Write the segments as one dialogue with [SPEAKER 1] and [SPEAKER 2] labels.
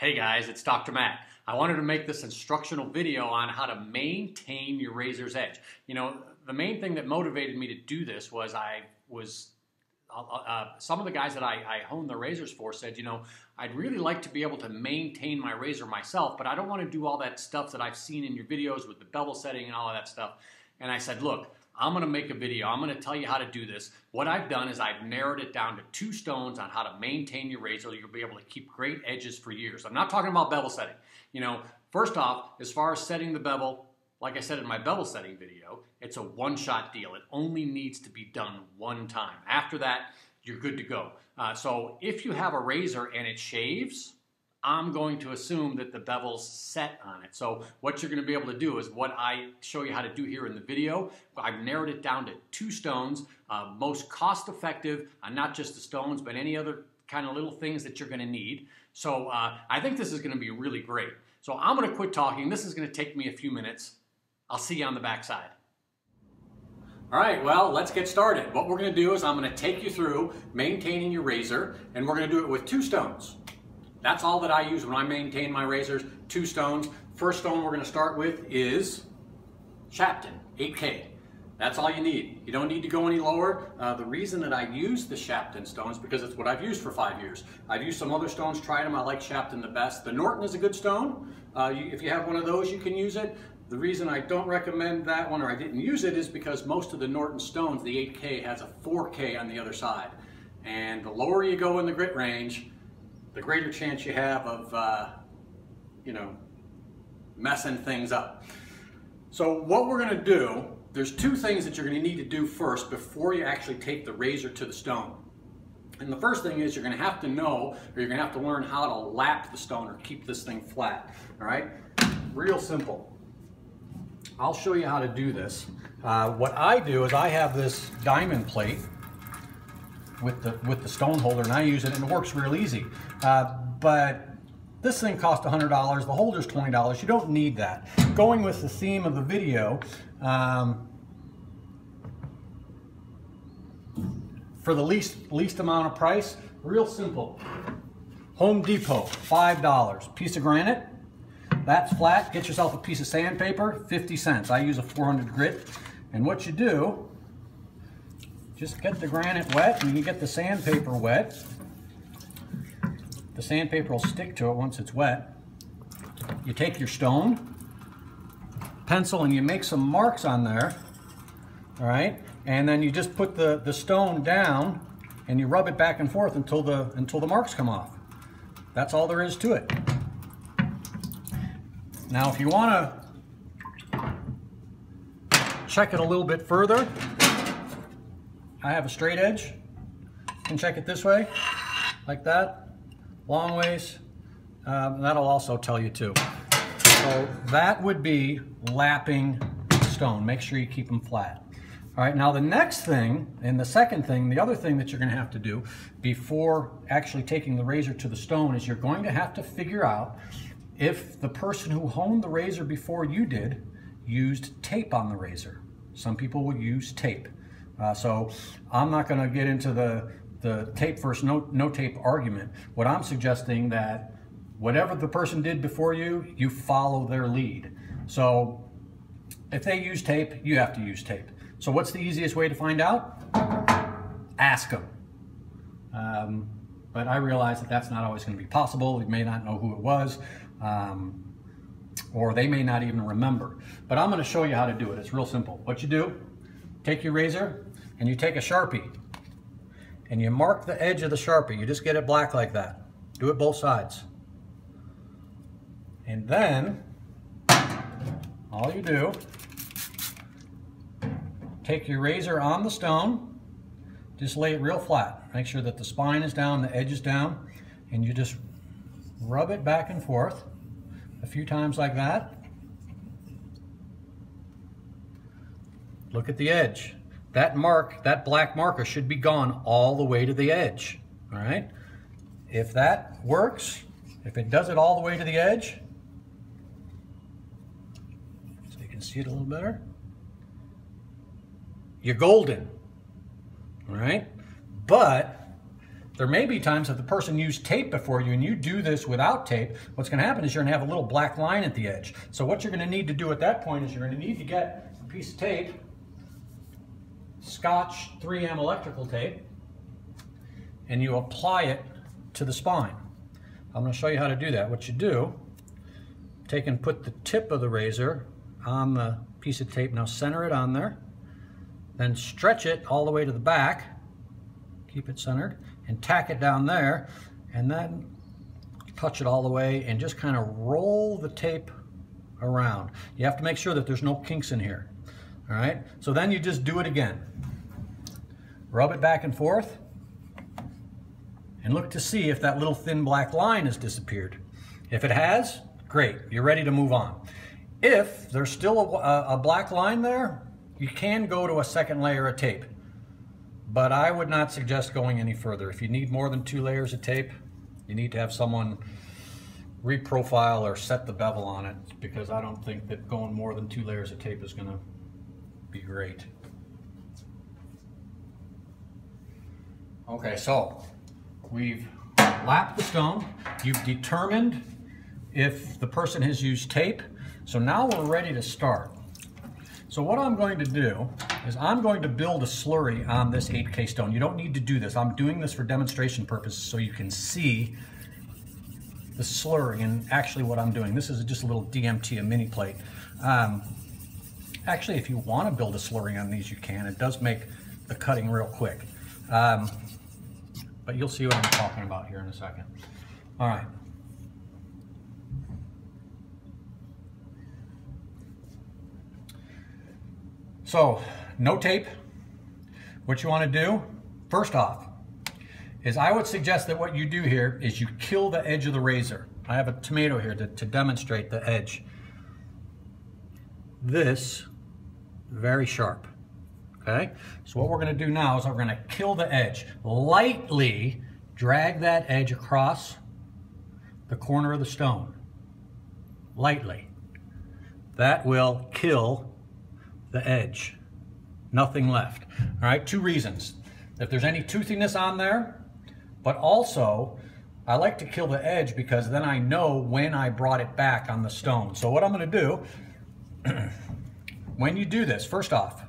[SPEAKER 1] Hey guys, it's Dr. Matt. I wanted to make this instructional video on how to maintain your razor's edge. You know, the main thing that motivated me to do this was I was, uh, uh, some of the guys that I, I honed the razors for said, you know, I'd really like to be able to maintain my razor myself, but I don't want to do all that stuff that I've seen in your videos with the bevel setting and all of that stuff. And I said, look, I'm to make a video. I'm to tell you how to do this. What I've done is I've narrowed it down to two stones on how to maintain your razor. You'll be able to keep great edges for years. I'm not talking about bevel setting. You know, first off, as far as setting the bevel, like I said in my bevel setting video, it's a one-shot deal. It only needs to be done one time. After that, you're good to go. Uh, so if you have a razor and it shaves, I'm going to assume that the bevel's set on it. So what you're going to be able to do is what I show you how to do here in the video. I've narrowed it down to two stones, uh, most cost effective, uh, not just the stones, but any other kind of little things that you're going to need. So uh, I think this is going to be really great. So I'm going to quit talking. This is going to take me a few minutes. I'll see you on the backside. All right, well, let's get started. What we're going to do is I'm going to take you through maintaining your razor, and we're going to do it with two stones. That's all that I use when I maintain my razors, two stones. First stone we're gonna start with is Shapton, 8K. That's all you need. You don't need to go any lower. Uh, the reason that I use the Shapton stones because it's what I've used for five years. I've used some other stones, tried them. I like Shapton the best. The Norton is a good stone. Uh, you, if you have one of those, you can use it. The reason I don't recommend that one or I didn't use it is because most of the Norton stones, the 8K has a 4K on the other side. And the lower you go in the grit range, the greater chance you have of, uh, you know, messing things up. So what we're going to do, there's two things that you're going to need to do first before you actually take the razor to the stone. And the first thing is you're going to have to know, or you're going to have to learn how to lap the stone or keep this thing flat. All right? Real simple. I'll show you how to do this. Uh, what I do is I have this diamond plate with the with the stone holder and I use it and it works real easy. Uh, but this thing cost $100, the holder's $20. You don't need that. Going with the theme of the video, um, for the least least amount of price, real simple. Home Depot, $5. Piece of granite, that's flat. Get yourself a piece of sandpaper, 50 cents. I use a 400 grit. And what you do just get the granite wet and you can get the sandpaper wet. The sandpaper will stick to it once it's wet. You take your stone, pencil, and you make some marks on there, all right? And then you just put the, the stone down and you rub it back and forth until the, until the marks come off. That's all there is to it. Now, if you want to check it a little bit further, I have a straight edge. You can check it this way, like that, long ways. Um, that'll also tell you too. So that would be lapping stone. Make sure you keep them flat. All right, now the next thing, and the second thing, the other thing that you're gonna have to do before actually taking the razor to the stone is you're going to have to figure out if the person who honed the razor before you did used tape on the razor. Some people will use tape. Uh, so I'm not going to get into the, the tape first, no, no tape argument. What I'm suggesting that whatever the person did before you, you follow their lead. So if they use tape, you have to use tape. So what's the easiest way to find out? Ask them. Um, but I realize that that's not always going to be possible. They may not know who it was, um, or they may not even remember. But I'm going to show you how to do it. It's real simple. What you do, take your razor, and you take a Sharpie and you mark the edge of the Sharpie. You just get it black like that. Do it both sides. And then, all you do, take your razor on the stone, just lay it real flat. Make sure that the spine is down, the edge is down, and you just rub it back and forth a few times like that. Look at the edge that mark, that black marker should be gone all the way to the edge, all right? If that works, if it does it all the way to the edge, so you can see it a little better, you're golden, all right? But
[SPEAKER 2] There may be times if the person used tape before you and you do this without tape, what's gonna happen is you're gonna have a little black line at the edge. So what you're gonna need to do at that point is you're gonna need to get a piece of tape, Scotch 3M electrical tape, and you apply it to the spine. I'm gonna show you how to do that. What you do, take and put the tip of the razor on the piece of tape. Now center it on there, then stretch it all the way to the back, keep it centered, and tack it down there, and then touch it all the way and just kind of roll the tape around. You have to make sure that there's no kinks in here. All right, so then you just do it again. Rub it back and forth and look to see if that little thin black line has disappeared. If it has, great, you're ready to move on. If there's still a, a black line there, you can go to a second layer of tape but I would not suggest going any further. If you need more than two layers of tape, you need to have someone reprofile or set the bevel on it because I don't think that going more than two layers of tape is going to be great. Okay, so we've lapped the stone. You've determined if the person has used tape. So now we're ready to start. So what I'm going to do is I'm going to build a slurry on this 8K stone. You don't need to do this. I'm doing this for demonstration purposes so you can see the slurry and actually what I'm doing. This is just a little DMT, a mini plate. Um, actually, if you want to build a slurry on these, you can. It does make the cutting real quick. Um, but you'll see what I'm talking about here in a second. All right. So, no tape. What you want to do, first off, is I would suggest that what you do here is you kill the edge of the razor. I have a tomato here to, to demonstrate the edge. This, very sharp, okay? So what we're gonna do now is we're gonna kill the edge. Lightly drag that edge across the corner of the stone. Lightly. That will kill the edge. Nothing left. All right, two reasons. If there's any toothiness on there, but also I like to kill the edge because then I know when I brought it back on the stone. So what I'm gonna do, when you do this, first off,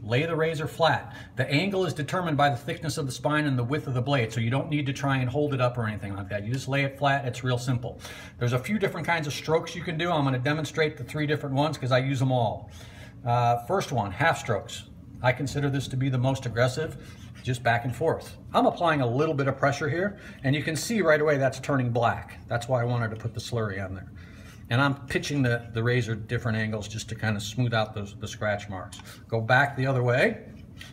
[SPEAKER 2] lay the razor flat. The angle is determined by the thickness of the spine and the width of the blade, so you don't need to try and hold it up or anything like that. You just lay it flat, it's real simple. There's a few different kinds of strokes you can do. I'm gonna demonstrate the three different ones because I use them all. Uh, first one, half strokes. I consider this to be the most aggressive, just back and forth. I'm applying a little bit of pressure here, and you can see right away that's turning black. That's why I wanted to put the slurry on there. And I'm pitching the, the razor different angles just to kind of smooth out those, the scratch marks. Go back the other way.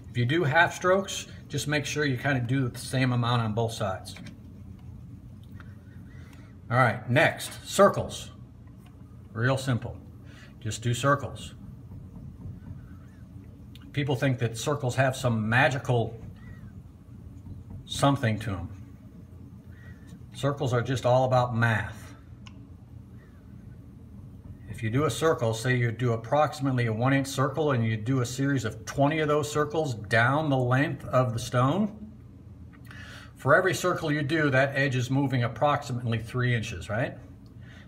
[SPEAKER 2] If you do half strokes, just make sure you kind of do the same amount on both sides. All right, next, circles. Real simple. Just do circles people think that circles have some magical something to them. Circles are just all about math. You do a circle, say you do approximately a one inch circle and you do a series of 20 of those circles down the length of the stone, for every circle you do, that edge is moving approximately three inches, right?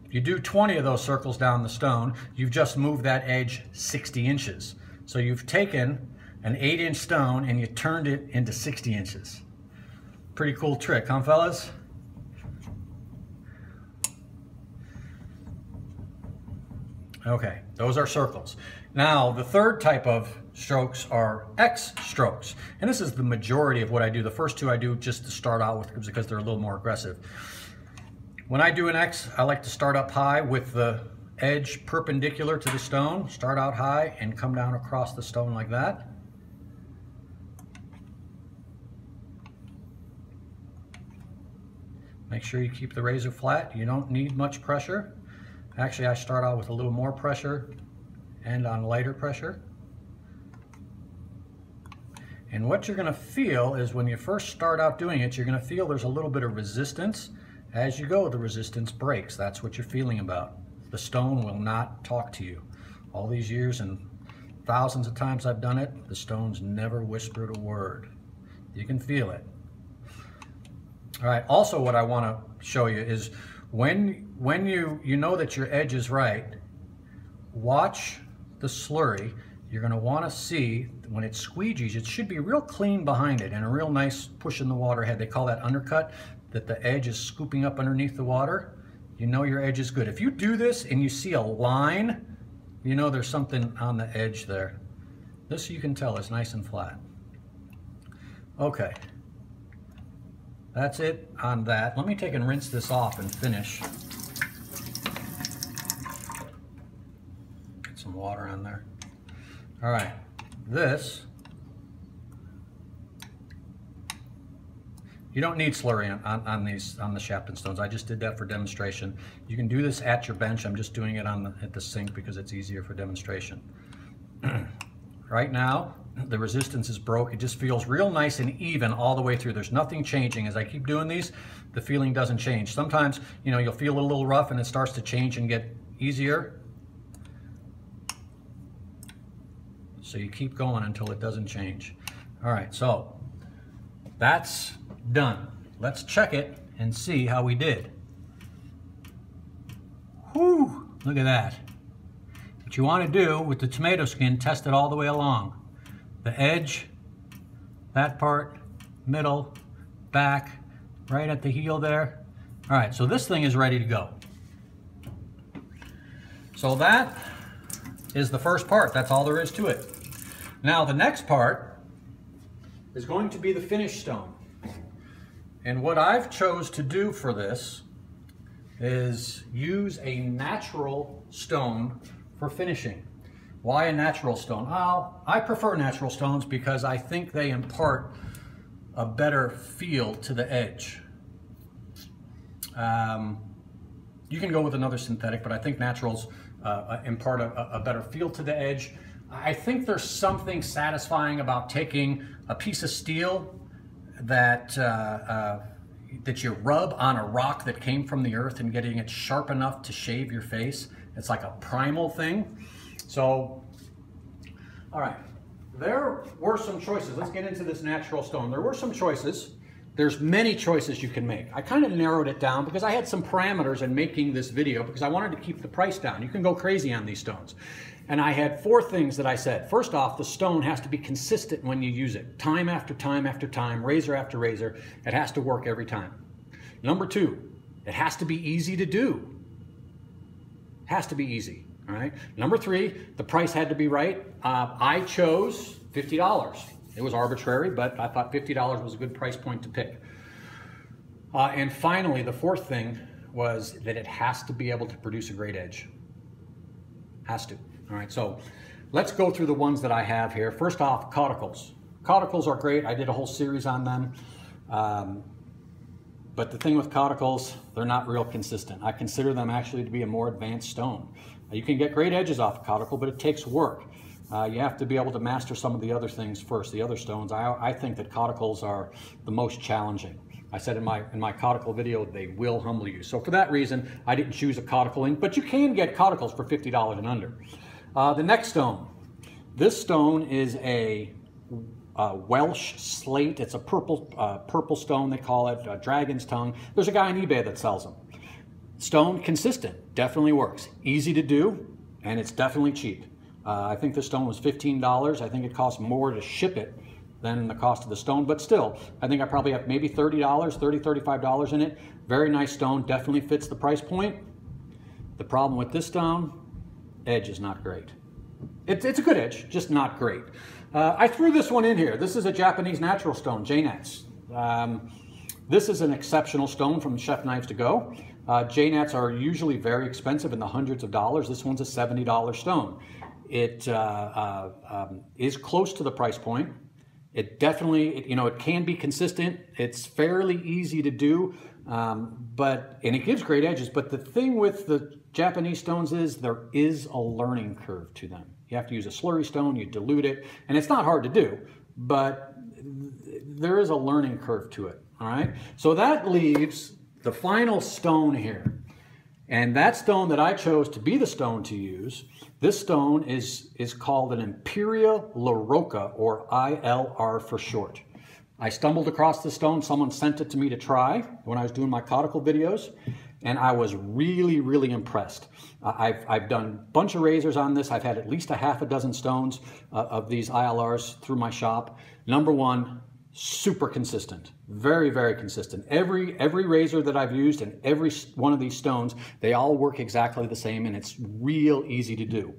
[SPEAKER 2] If you do 20 of those circles down the stone, you've just moved that edge 60 inches. So you've taken an eight inch stone and you turned it into 60 inches. Pretty cool trick, huh fellas? Okay, those are circles. Now, the third type of strokes are X strokes. And this is the majority of what I do. The first two I do just to start out with because they're a little more aggressive. When I do an X, I like to start up high with the edge perpendicular to the stone. Start out high and come down across the stone like that. Make sure you keep the razor flat. You don't need much pressure. Actually, I start out with a little more pressure and on lighter pressure. And what you're going to feel is when you first start out doing it, you're going to feel there's a little bit of resistance. As you go, the resistance breaks. That's what you're feeling about. The stone will not talk to you. All these years and thousands of times I've done it, the stone's never whispered a word. You can feel it. All right, also what I want to show you is when, when you, you know that your edge is right, watch the slurry. You're going to want to see when it squeegees, it should be real clean behind it and a real nice push in the water head. They call that undercut, that the edge is scooping up underneath the water. You know your edge is good. If you do this and you see a line, you know there's something on the edge there. This you can tell is nice and flat. Okay. That's it on that. Let me take and rinse this off and finish. Get some water on there. All right, this, you don't need slurry on, on, on, these, on the Shapton stones. I just did that for demonstration. You can do this at your bench. I'm just doing it on the, at the sink because it's easier for demonstration. right now, the resistance is broke. It just feels real nice and even all the way through. There's nothing changing. As I keep doing these, the feeling doesn't change. Sometimes, you know, you'll feel a little rough and it starts to change and get easier. So you keep going until it doesn't change. All right, so that's done. Let's check it and see how we did. Whew, look at that. You want to do with the tomato skin, test it all the way along the edge, that part, middle, back, right at the heel there. All right, so this thing is ready to go. So that is the first part. That's all there is to it. Now the next part is going to be the finish stone. And what I've chose to do for this is use a natural stone for finishing. Why a natural stone? Well, I prefer natural stones because I think they impart a better feel to the edge. Um, you can go with another synthetic, but I think naturals uh, uh impart a, a, better feel to the edge. I think there's something satisfying about taking a piece of steel that uh, uh, that you rub on a rock that came from the earth and getting it sharp enough to shave your face. It's like a primal thing. So, all right, there were some choices. Let's get into this natural stone. There were some choices. There's many choices you can make. I kind of narrowed it down because I had some parameters in making this video because I wanted to keep the price down. You can go crazy on these stones. And I had four things that I said. First off, the stone has to be consistent when you use it. Time after time after time, razor after razor. It has to work every time. Number two, it has to be easy to do. Has to be easy. All right. Number three, the price had to be right. Uh, I chose $50. It was arbitrary, but I thought $50 was a good price point to pick. Uh, and finally, the fourth thing was that it has to be able to produce a great edge. Has to. All right. So let's go through the ones that I have here. First off, coticules. Coticules are great. I did a whole series on them. Um, but the thing with coticules, they're not real consistent. I consider them actually to be a more advanced stone. You can get great edges off a coticule, but it takes work. Uh, you have to be able to master some of the other things first, the other stones. I, I think that coticules are the most challenging. I said in my in my coticule video, they will humble you. So for that reason, I didn't choose a coticule in, but you can get coticules for $50 and under. Uh, the next stone. This stone is a uh, Welsh slate. It's a purple uh, purple stone, they call it, dragon's tongue. There's a guy on eBay that sells them. Stone, consistent, definitely works. Easy to do, and it's definitely cheap. Uh, I think the stone was $15. I think it costs more to ship it than the cost of the stone, but still, I think I probably have maybe $30, $30, $35 in it. Very nice stone, definitely fits the price point. The problem with this stone, edge is not great. It's, it's a good edge, just not great. Uh, I threw this one in here. This is a Japanese natural stone, J-Nats. Um, this is an exceptional stone from Chef Knives to Go. Uh, are usually very expensive in the hundreds of dollars. This one's a $70 stone. It uh, uh, um, is close to the price point. It definitely, it, you know, it can be consistent. It's fairly easy to do, um, but, and it gives great edges. But the thing with the Japanese stones is there is a learning curve to them. You have to use a slurry stone, you dilute it, and it's not hard to do, but there is a learning curve to it, all right? So that leaves the final stone here. And that stone that I chose to be the stone to use, this stone is, is called an Imperia La Roccia, or ILR for short. I stumbled across the stone. Someone sent it to me to try when I was doing my coticule videos, and I was really, really impressed. I've, I've done a bunch of razors on this. I've had at least a half a dozen stones uh, of these ILRs through my shop. Number one, super consistent, very, very consistent. Every, every razor that I've used and every one of these stones, they all work exactly the same and it's real easy to do.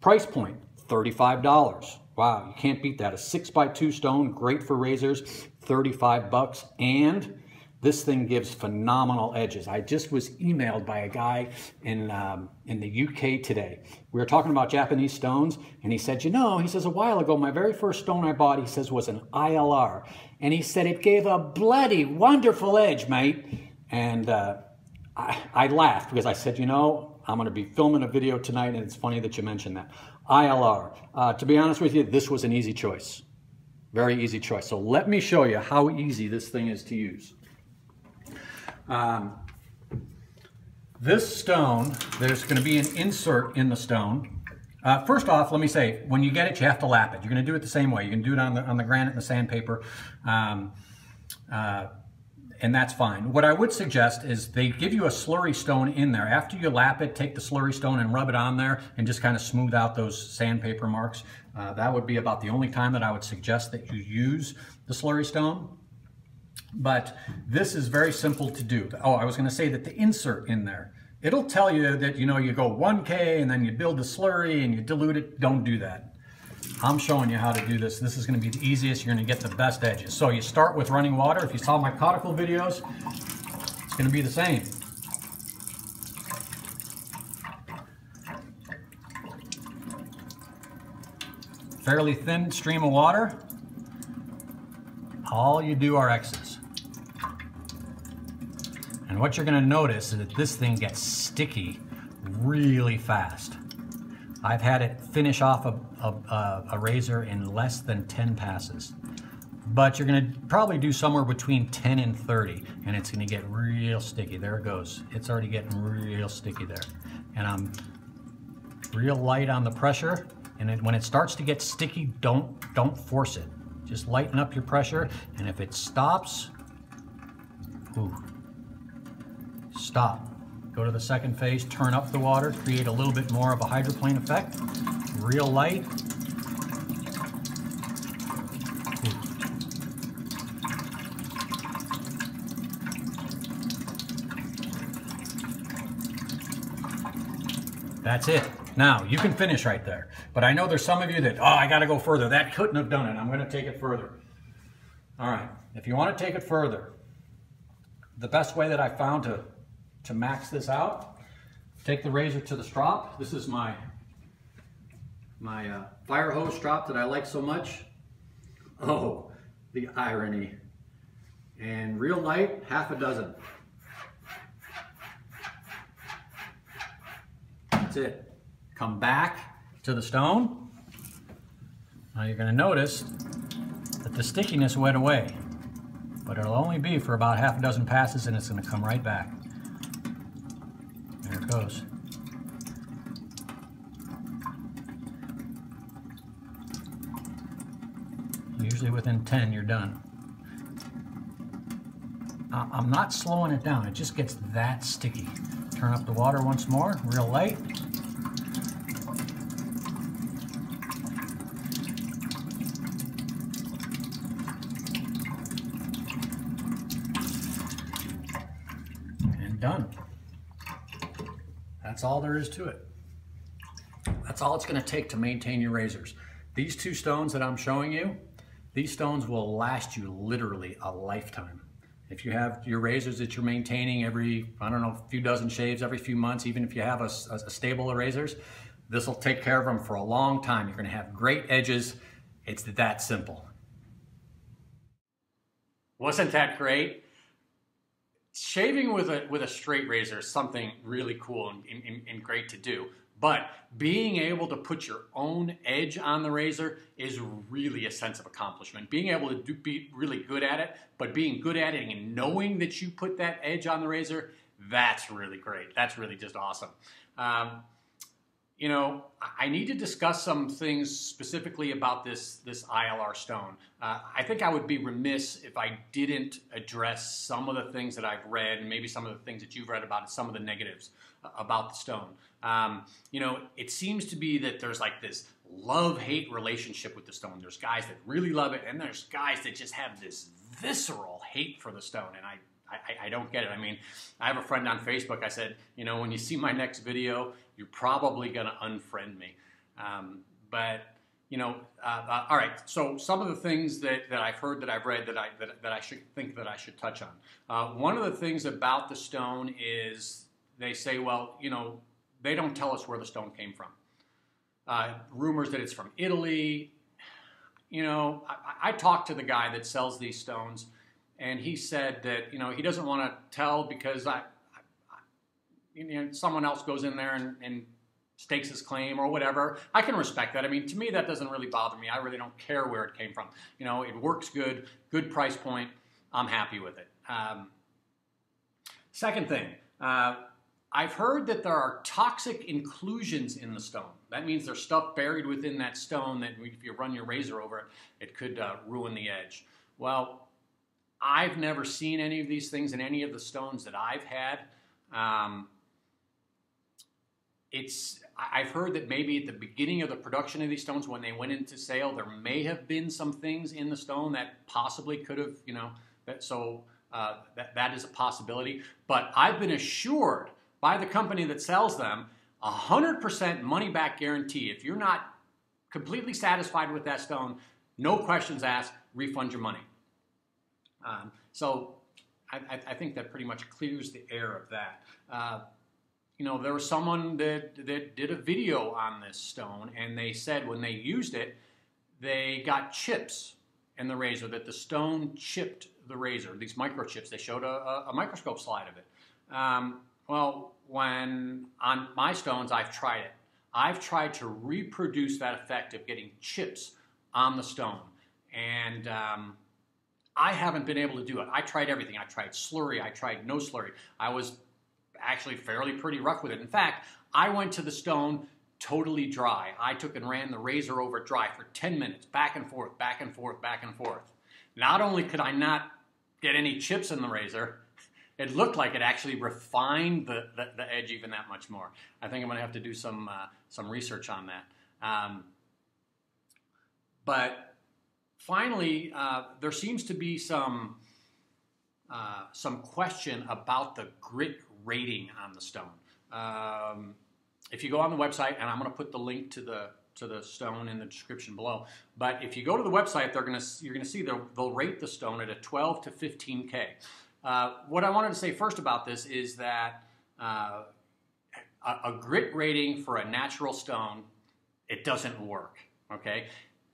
[SPEAKER 2] Price point, $35. Wow, you can't beat that. A six by two stone, great for razors, 35 bucks. And this thing gives phenomenal edges. I just was emailed by a guy in, um, in the UK today. We were talking about Japanese stones, and he said, you know, he says, a while ago, my very first stone I bought, he says, was an ILR. And he said, it gave a bloody wonderful edge, mate. And uh, I, I laughed because I said, you know, I'm going to be filming a video tonight, and it's funny that you mentioned that. ILR. Uh, to be honest with you, this was an easy choice. Very easy choice. So let me show you how easy this thing is to use. Um, this stone, there's going to be an insert in the stone. Uh, first off, let me say, when you get it, you have to lap it. You're going to do it the same way. You can do it on the, on the granite and the sandpaper. Um, uh, and that's fine. What I would suggest is they give you a slurry stone in there. After you lap it, take the slurry stone and rub it on there and just kind of smooth out those sandpaper marks. Uh, that would be about the only time that I would suggest that you use the slurry stone. But this is very simple to do. Oh, I was going to say that the insert in there, it'll tell you that, you know, you go 1K and then you build the slurry and you dilute it. Don't do that. I'm showing you how to do this. This is going to be the easiest. You're going to get the best edges. So you start with running water. If you saw my coticule videos, it's going to be the same. Fairly thin stream of water. All you do are X's. And what you're going to notice is that this thing gets sticky really fast. I've had it finish off a, a, a, razor in less than 10 passes. But you're gonna probably do somewhere between 10 and 30 and it's gonna get real sticky. There it goes. It's already getting real sticky there. And I'm real light on the pressure. And it, when it starts to get sticky, don't, don't force it. Just lighten up your pressure. And if it stops, ooh, stop. Go to the second phase, turn up the water, create a little bit more of a hydroplane effect. Real light. That's it. Now, you can finish right there. But I know there's some of you that, oh, I got to go further. That couldn't have done it. I'm going to take it further. All right. If you want to take it further, the best way that I found to to max this out, take the razor to the strop. This is my, my uh, fire hose strop that I like so much. Oh, the irony. And real light, half a dozen. That's it. Come back to the stone. Now you're going to notice that the stickiness went away. But it'll only be for about half a dozen passes and it's going to come right back goes. Usually within 10 you're done. I'm not slowing it down, it just gets that sticky. Turn up the water once more, real light. And done. That's all there is to it. That's all it's going to take to maintain your razors. These two stones that I'm showing you, these stones will last you literally a lifetime. If you have your razors that you're maintaining every, I don't know, a few dozen shaves every few months, even if you have a, a stable of razors, this will take care of them for a long time. You're going to have great edges. It's that simple.
[SPEAKER 1] Wasn't that great? Shaving with a with a straight razor is something really cool and, and, and, great to do. But being able to put your own edge on the razor is really a sense of accomplishment. Being able to do, be really good at it, but being good at it and knowing that you put that edge on the razor, that's really great. That's really just awesome. Um, you know, I need to discuss some things specifically about this this ILR stone. Uh, I think I would be remiss if I didn't address some of the things that I've read, and maybe some of the things that you've read about, some of the negatives uh, about the stone. Um, you know, it seems to be that there's like this love-hate relationship with the stone. There's guys that really love it, and there's guys that just have this visceral hate for the stone, and I I, I, don't get it. I mean, I have a friend on Facebook. I said, you know, when you see my next video, you're probably going to unfriend me. Um, but you know, uh, uh, all right. So some of the things that, that I've heard that I've read that I that, that I should think that I should touch on. Uh, one of the things about the stone is they say, well, you know, they don't tell us where the stone came from. Uh, rumors that it's from Italy. You know, I, I talked to the guy that sells these stones, and he said that you know he doesn't want to tell because I you know, someone else goes in there and, and stakes his claim or whatever. I can respect that. I mean, to me, that doesn't really bother me. I really don't care where it came from. You know, it works good, good price point. I'm happy with it. Um, second thing, uh, I've heard that there are toxic inclusions in the stone. That means there's stuff buried within that stone that if you run your razor over it, it could uh, ruin the edge. Well, I've never seen any of these things in any of the stones that I've had. Um, it's I've heard that maybe at the beginning of the production of these stones, when they went into sale, there may have been some things in the stone that possibly could have, you know, that so uh, that that is a possibility. But I've been assured by the company that sells them a hundred percent money back guarantee. If you're not completely satisfied with that stone, no questions asked, refund your money. Um, so I, I, think that pretty much clears the air of that. Uh, you know, there was someone that, that did a video on this stone, and they said when they used it, they got chips in the razor, that the stone chipped the razor, these microchips. They showed a, a microscope slide of it. Um, well, when on my stones, I've tried it. I've tried to reproduce that effect of getting chips on the stone. And um, I haven't been able to do it. I tried everything. I tried slurry. I tried no slurry. I was actually fairly pretty rough with it. In fact, I went to the stone totally dry. I took and ran the razor over dry for 10 minutes, back and forth, back and forth, back and forth. Not only could I not get any chips in the razor, it looked like it actually refined the, the, the edge even that much more. I think I'm going to have to do some, uh, some research on that. Um, but finally, uh, there seems to be some, uh, some question about the grit rating on the stone. Um, if you go on the website, and I'm going to put the link to the to the stone in the description below. But if you go to the website, they're going to you're going to see they'll, they'll rate the stone at a 12 to 15k. Uh, what I wanted to say first about this is that uh, a, a grit rating for a natural stone it doesn't work. Okay,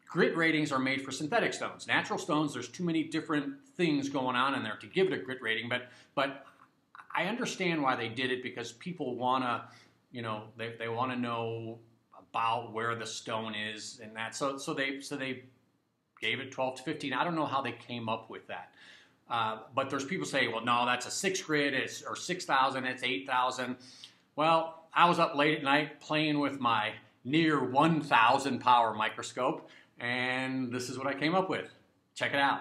[SPEAKER 1] grit ratings are made for synthetic stones. Natural stones, there's too many different things going on in there to give it a grit rating. But but I understand why they did it because people want to, you know, they, they want to know about where the stone is and that. So so they so they gave it 12 to 15. I don't know how they came up with that. Uh, but there's people say, well, no, that's a six grid it's, or 6,000, it's 8,000. Well, I was up late at night playing with my near 1,000 power microscope, and this is what I came up with. Check it out.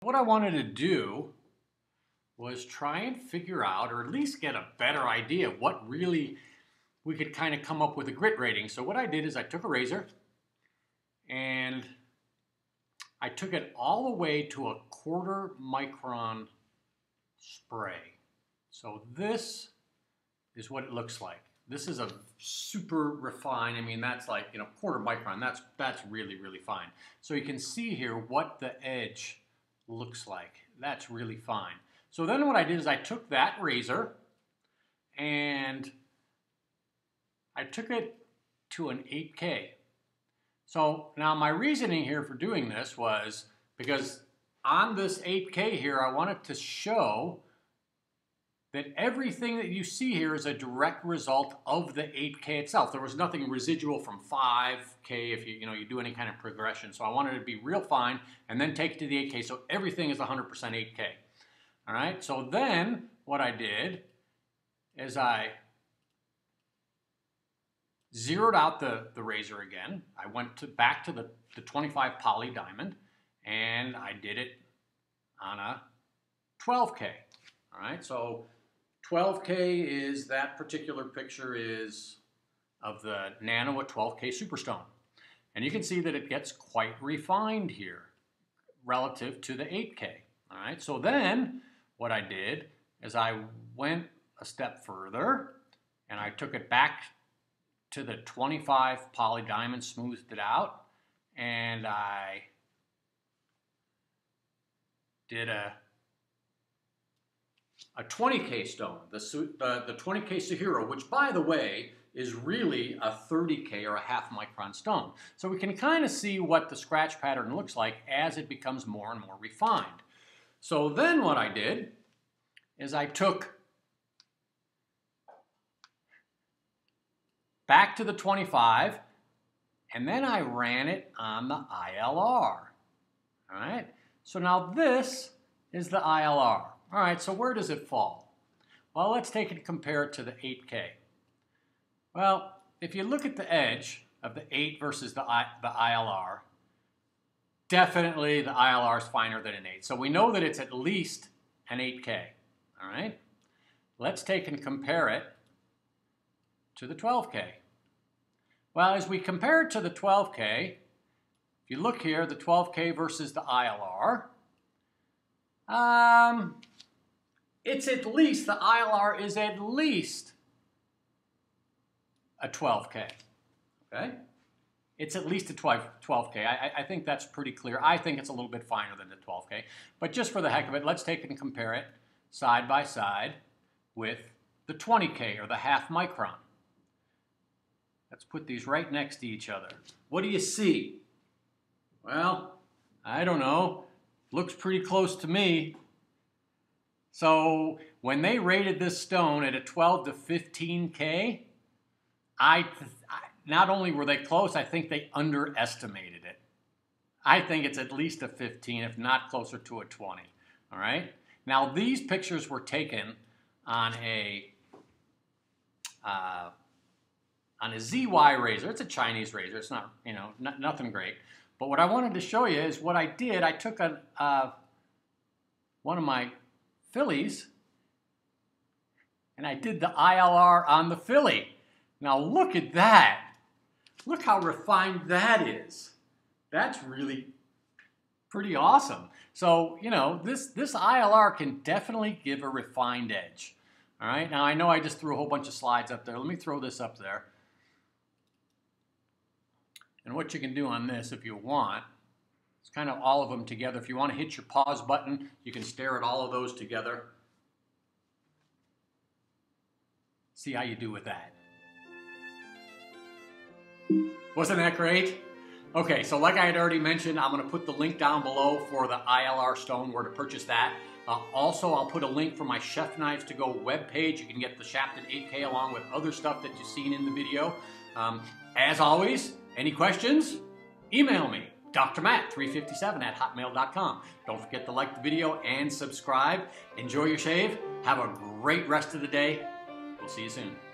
[SPEAKER 1] What I wanted to do was try and figure out, or at least get a better idea of what really we could kind of come up with a grit rating. So what I did is I took a razor and I took it all the way to a quarter micron spray. So this is what it looks like. This is a super refined, I mean, that's like, you know, quarter micron, that's, that's really, really fine. So you can see here what the edge looks like. That's really fine. So then what I did is I took that razor and I took it to an 8K. So now my reasoning here for doing this was because on this 8K here, I wanted to show that everything that you see here is a direct result of the 8K itself. There was nothing residual from 5K if you, you, know, you do any kind of progression. So I wanted it to be real fine and then take it to the 8K. So everything is 100% 8K. All right, so then what I did is I zeroed out the, the razor again. I went to, back to the, the 25 poly diamond and I did it on a 12K. All right, so 12K is that particular picture is of the Nano at 12K Superstone. And you can see that it gets quite refined here relative to the 8K. All right, so then what I did is I went a step further and I took it back to the 25 poly diamond, smoothed it out, and I did a a 20K stone, the, the, the 20K Suehiro, which by the way, is really a 30K or a half micron stone. So we can kind of see what the scratch pattern looks like as it becomes more and more refined. So then what I did is I took back to the 25 and then I ran it on the ILR. All right, so now this is the ILR. All right, so where does it fall? Well, let's take it and compare it to the 8K. Well, if you look at the edge of the 8 versus the, I, the ILR, definitely the ILR is finer than an 8. So we know that it's at least an 8K. All right? Let's take and compare it to the 12K. Well, as we compare it to the 12K, if you look here, the 12K versus the ILR, um, it's at least, the ILR is at least a 12K, okay? It's at least a 12, 12K. I, I think that's pretty clear. I think it's a little bit finer than the 12K. But just for the heck of it, let's take and compare it side by side with the 20K or the half micron. Let's put these right next to each other. What do you see? Well, I don't know. Looks pretty close to me. So when they rated this stone at a 12 to 15K, I, not only were they close, I think they underestimated it. I think it's at least a 15, if not closer to a 20. All right. Now these pictures were taken on a uh, on a ZY razor. It's a Chinese razor. It's not you know nothing great. But what I wanted to show you is what I did. I took a uh, one of my fillies and I did the ILR on the filly. Now look at that. Look how refined that is. That's really pretty awesome. So, you know, this, this ILR can definitely give a refined edge. All right, now I know I just threw a whole bunch of slides up there. Let me throw this up there. And what you can do on this if you want it's kind of all of them together. If you want to hit your pause button, you can stare at all of those together. See how you do with that. Wasn't that great? Okay, so like I had already mentioned, I'm going to put the link down below for the ILR stone, where to purchase that. Uh, also, I'll put a link for my Chef Knives to Go webpage. You can get the Shapton 8K along with other stuff that you've seen in the video. Um, as always, any questions? Email me, drmatt357 at hotmail.com. Don't forget to like the video and subscribe. Enjoy your shave. Have a great rest of the day. We'll see you soon.